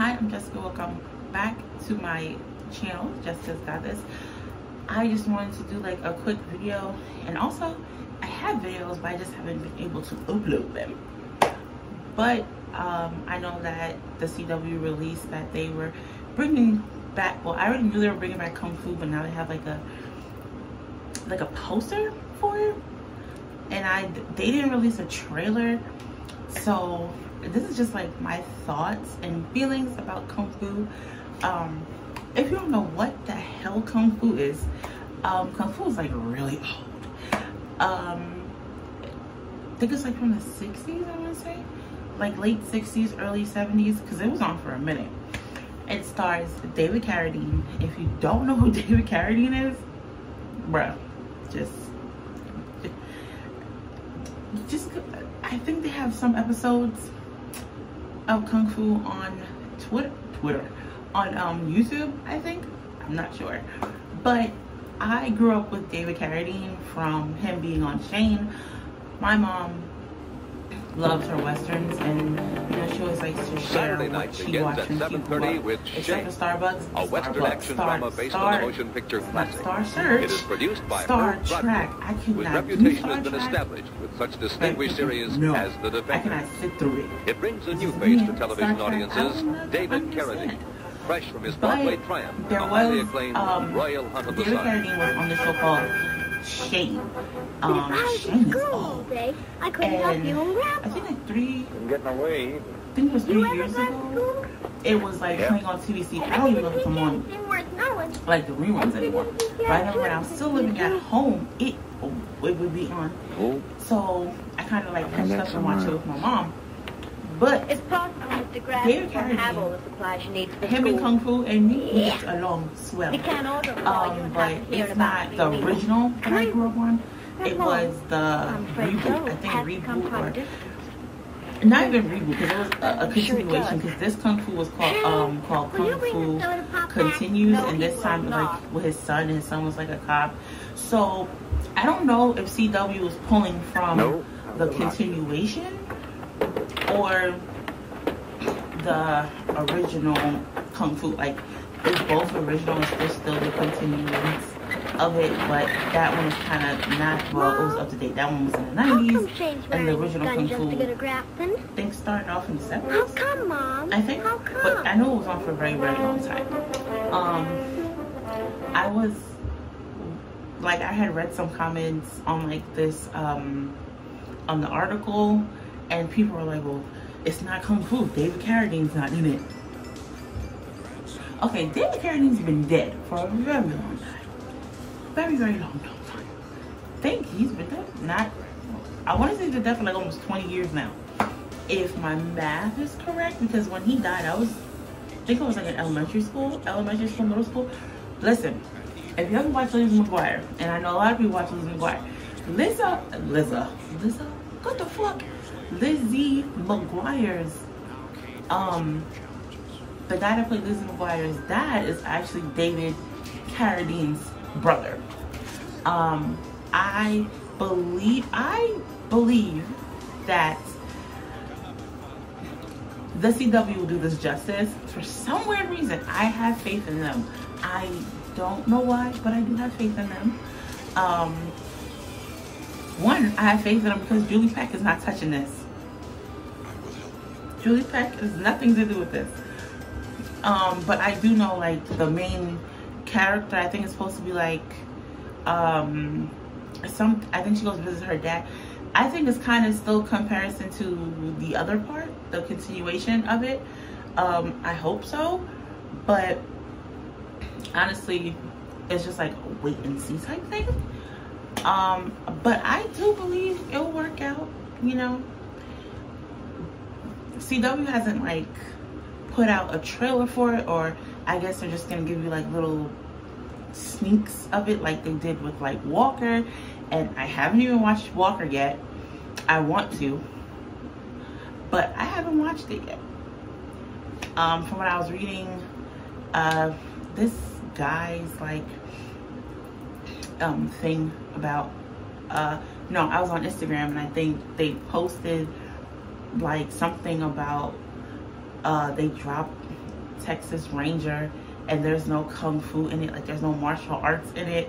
Hi, I'm Jessica. Welcome back to my channel, Jessica's Got This. I just wanted to do like a quick video and also I have videos but I just haven't been able to upload them. But um, I know that the CW released that they were bringing back, well I already knew they were bringing back Kung Fu but now they have like a like a poster for it and I they didn't release a trailer so this is just like my thoughts and feelings about kung fu. Um if you don't know what the hell kung fu is um kung fu is like really old. Um i think it's like from the 60s i want to say. Like late 60s early 70s because it was on for a minute. It stars david carradine. If you don't know who david carradine is bruh just just I think they have some episodes of Kung Fu on Twitter, Twitter, on um, YouTube, I think. I'm not sure. But I grew up with David Carradine from him being on Shane. My mom loves her westerns and you know she always likes to share Saturday night she begins at when 7:30 people with Shane, for Starbucks. a Western Starbucks, action Star, drama based Star, on the motion picture classic. Star Search. It is produced by Star Herb Trek. I whose cannot do reputation has been Trek. established with such distinguished series no, as The I Defender. cannot sit through it. It brings a new face to television Star. I audiences, don't know if David I Carradine. Fresh from his Broadway triumph, there the highly was, acclaimed um, Royal Hunt of the David Sun. Carradine was on the show called Shane. Um, Shane is old. I couldn't help you and I Grandpa. think like three, I'm getting away. I think it was three You ever years ago. school? It was like Yeah. playing on TVC. I don't even know if it's on Anything like the reruns anymore. But I remember when I was still living at home, it it would be on. Oh, So I kind of like And catch that's up and watch it with my mom. But It's possible Mr. Grass David won't have Carradine, all the supplies you need for him school. and Kung Fu and me, we Yeah. get along swell. You can't order them you Um, but it's about not the being original that I grew up on. It was the I'm reboot. so. I think Has become reboot part or not even reboot because it was a, a I'm sure it continuation does. because this Kung Fu was called um called Kung Fu the soda pop back? continues and this will time not. like with his son and his son was like a cop. So I don't know if CW was pulling from No, the I not. continuation or the original Kung Fu. Like it's both original and still still the continuance of it, but that one is kind of not well. It was up to date. That one was in the nineties. Shane's and the original Kung Fu- to get? I think started off in the 70s. How come, Mom? I think, but I know it was on for a very, very long time. Um, I was like, I had read some comments on like this, um, on the article, and people are like, "Well, it's not Kung Fu. David Carradine's not in it." Okay, David Carradine's been dead for a very long time, very, very long, long time. I think he's been dead. Not, I want to say been dead for like almost twenty years now if my math is correct, because when he died, I was, I think I was like in elementary school, elementary school, middle school. Listen, if you haven't watched Lizzie McGuire, and I know a lot of people watch Lizzie McGuire, Lizza, Lizza, Lizza, what the fuck? Lizzie McGuire's, um, the guy that played Lizzie McGuire's dad is actually David Carradine's brother. Um, I believe, I believe that the CW will do this justice. For some weird reason, I have faith in them. I don't know why, but I do have faith in them. Um, one, I have faith in them because Julie Plec is not touching this. Julie Plec has nothing to do with this. Um, but I do know like the main character. I think it's supposed to be like um, some. I think she goes visit her dad. I think it's kind of still comparison to the other part, the continuation of it. Um, I hope so, but honestly, it's just like a wait and see type thing. Um, but I do believe it'll work out. You know, CW hasn't like put out a trailer for it, or I guess they're just gonna give you like little sneaks of it, like they did with like Walker. And I haven't even watched Walker yet. I want to, but I haven't watched it yet. Um, from what I was reading, uh, this guy's like um thing about uh no, I was on Instagram and I think they posted like something about uh they dropped Texas Ranger and there's no kung fu in it, like there's no martial arts in it.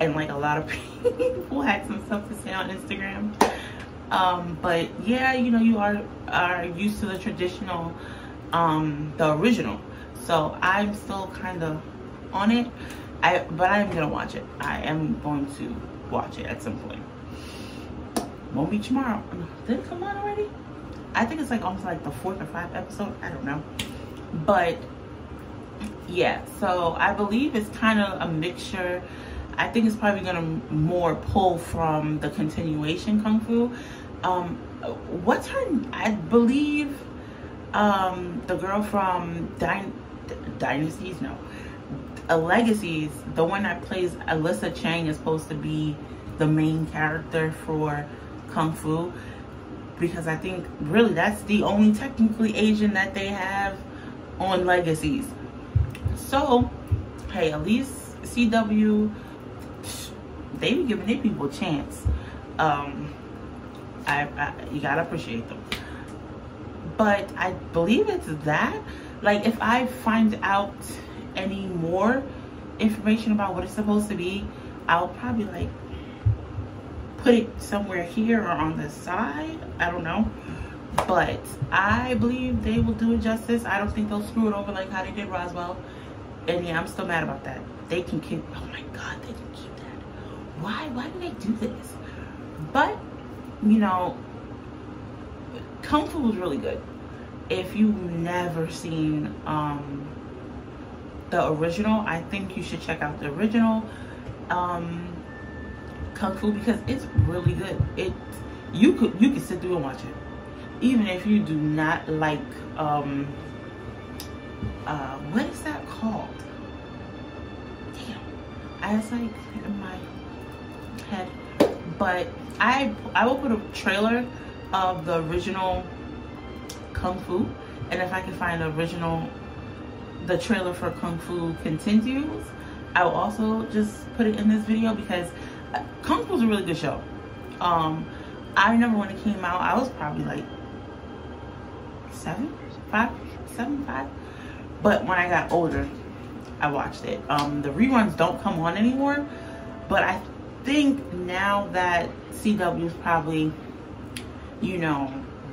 And like a lot of people had some stuff to say on Instagram. Um, but yeah, you know, you are are used to the traditional, um, the original. So I'm still kind of on it. I but I am gonna watch it. I am going to watch it at some point. Won't be tomorrow. Did it come on already? I think it's like almost like the fourth or fifth episode. I don't know. But yeah, so I believe it's kind of a mixture. I think it's probably gonna more pull from the continuation kung fu. Um, what's her? I believe um, the girl from Dyn Dynasties. No, a Legacies. The one that plays Alyssa Chang is supposed to be the main character for Kung Fu because I think really that's the only technically Asian that they have on Legacies. So, hey, at least CW, they be giving their people a chance. Um, I, I you gotta appreciate them. But I believe it's that. Like, if I find out any more information about what it's supposed to be, I'll probably like put it somewhere here or on the side. I don't know. But I believe they will do it justice. I don't think they'll screw it over like how they did Roswell. And yeah, I'm still mad about that. They can keep, oh my God, they can keep that. Why, why did they do this? But, you know, Kung Fu was really good. If you've never seen um, the original, I think you should check out the original. Um, kung fu because it's really good. It you could you could sit through and watch it, even if you do not like um uh what is that called? Damn, I was like in my head, but I I will put a trailer of the original Kung Fu, and if I can find the original the trailer for Kung Fu continues, I will also just put it in this video because Kung was a really good show. Um, I remember when it came out, I was probably like seven, five, seven, five. But when I got older, I watched it. Um, the reruns don't come on anymore, but I think now that CW is probably, you know,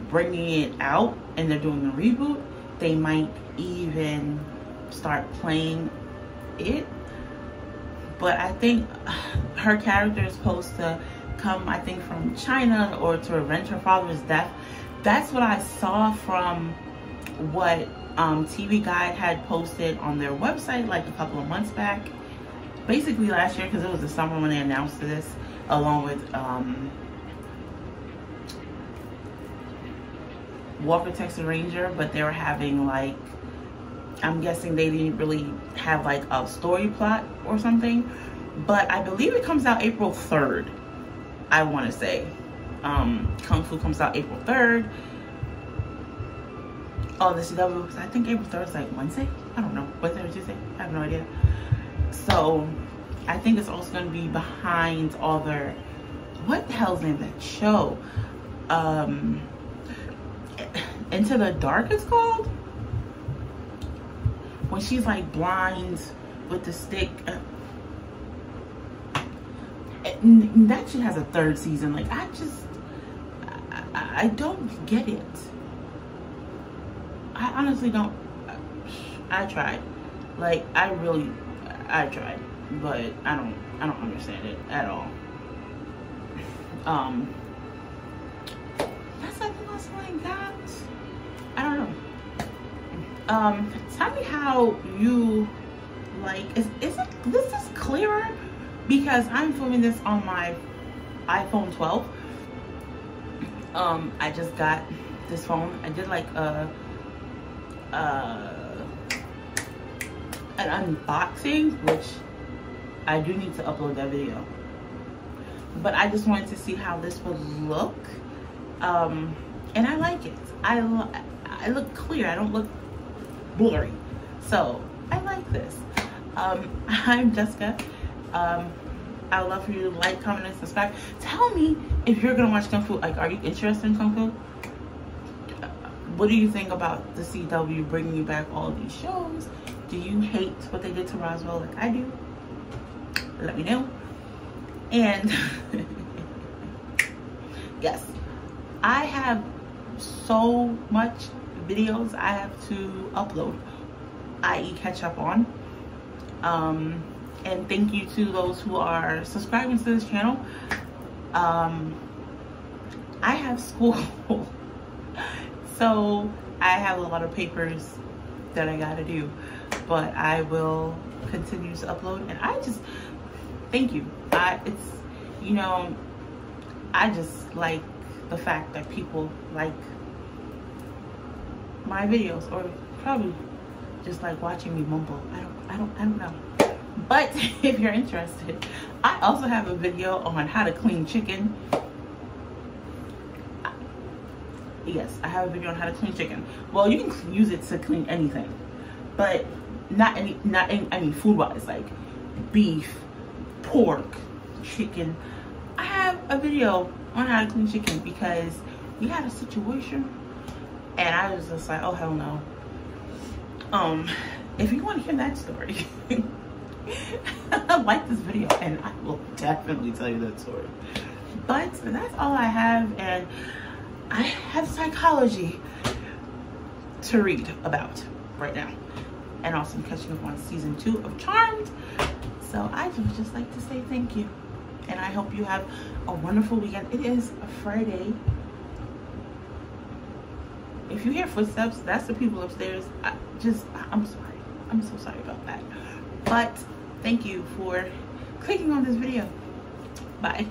bringing it out and they're doing a reboot, they might even start playing it but I think her character is supposed to come, I think, from China or to avenge her father's death. That's what I saw from what um, TV Guide had posted on their website like a couple of months back. Basically last year, because it was the summer when they announced this, along with um, Walker Texas Ranger, but they were having like I'm guessing they didn't really have like a story plot or something. But I believe it comes out April 3rd, I want to say. Um, Kung Fu comes out April 3rd. Oh, the CW, I think April 3rd is like Wednesday. I don't know. Wednesday or Tuesday? I have no idea. So, I think it's also going to be behind all their, what the hell's name that show? Um, Into the Dark is called? When she's like blind with the stick. Uh, that shit has a third season. Like I just, I, I don't get it. I honestly don't. I tried. Like I really, I tried, but I don't, I don't understand it at all. Um, that's something else I got. I don't know um tell me how you like is, is it this is clearer? Because i'm filming this on my iphone 12 um i just got this phone. I did like a uh an unboxing which i do need to upload that video. But i just wanted to see how this would look. Um and i like it. I i look clear. I don't look blurry. So I like this. Um, I'm Jessica. Um, I would love for you to like, comment, and subscribe. Tell me if you're gonna watch Kung Fu. Like, are you interested in Kung Fu? what do you think about the CW bringing you back all these shows? Do you hate what they did to Roswell like I do? Let me know. And yes, I have so much videos I have to upload, i.e. catch up on. Um, and thank you to those who are subscribing to this channel. Um, I have school, so I have a lot of papers that I gotta do, but I will continue to upload and I just, thank you. I, it's, you know, I just like the fact that people like my videos or probably just like watching me mumble. I don't, I don't, I don't know. But if you're interested, I also have a video on how to clean chicken. Yes, I have a video on how to clean chicken. Well, you can use it to clean anything, but not any, not any, any food-wise, like beef, pork, chicken. I have a video on how to clean chicken because we had a situation and I was just like, oh hell no. Um, if you want to hear that story, like this video and I will definitely tell you that story. But that's all I have and I have psychology to read about right now. And also I'm catching up on season two of Charmed. So I would just like to say thank you. And I hope you have a wonderful weekend. It is a Friday. If you hear footsteps, that's the people upstairs. I just, I'm sorry. I'm so sorry about that. But thank you for clicking on this video. Bye.